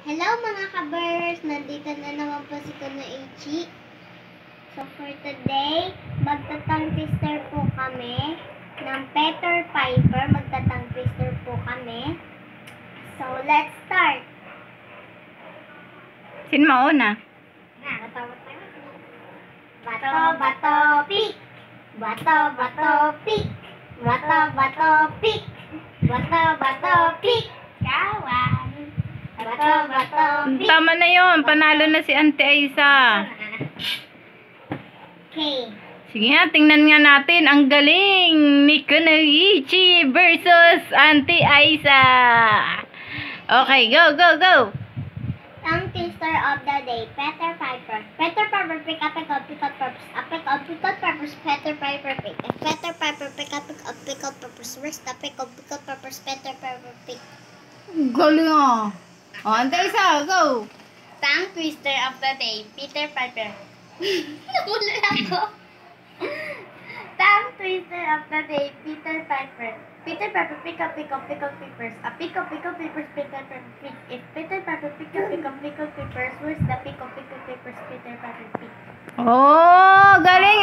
Hello mga kabers! Nandito na naman po si Kuno Ichi. So for today, magtatang twister po kami ng Peter Piper. Magtatang twister po kami. So let's start! Sin mauna? Na, bato, bato, bato, bato, pick! Bato, bato, pick! Bato, bato, pick! Bato, bato, pick! Kawan! Bato, bato, pick! Tama na yon, panalo na si Auntie Aiza. Okay. Sige nga, tingnan nga natin ang galing ni Kunoichi versus Auntie Aiza. Okay, go, go, go. Tongue twister of the day, Peter Piper. Peter Piper pick up, pick up, pick up peppers. A pick up, pick up peppers, Peter Piper pick. If Peter Piper pick up, pick up, pick up peppers. Where's the pick up, pick up peppers, Peter Piper pick? Galing ah. O, Auntie Aiza, go. Tongue twister of the day, Peter Piper. Nahula ako. Tongue twister of the day, Peter Piper. Peter Piper pick up, pick up, pick up peppers. A pick up, pick up peppers, Peter Piper pick. If Peter Piper pick up, pick up, pick up peppers, where's the pick up, pick up peppers, Peter Piper pick? Oh, galing